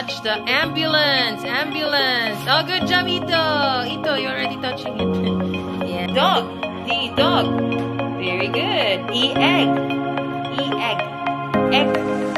touch the ambulance, ambulance. Oh, good job, Ito. Ito, you're already touching it. yeah. Dog, the dog. Very good. E egg, e egg, egg.